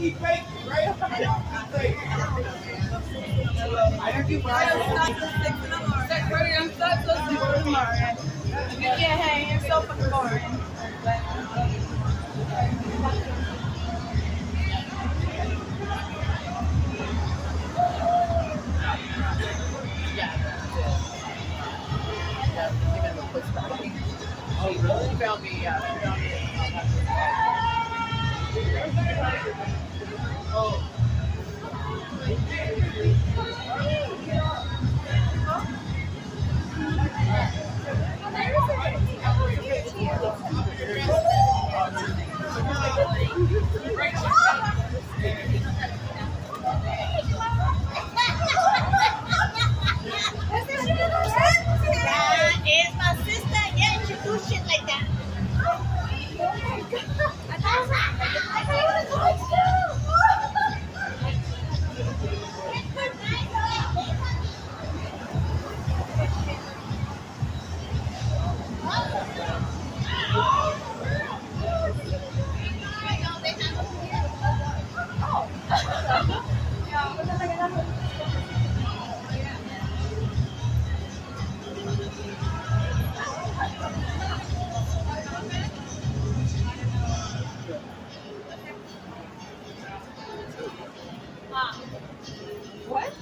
eat bacon, right? Bacon. I don't do ready, I'm till six in the. You can't hang, you're so fucking boring. Oh, really? She found me, yeah. She found me. Oh. What?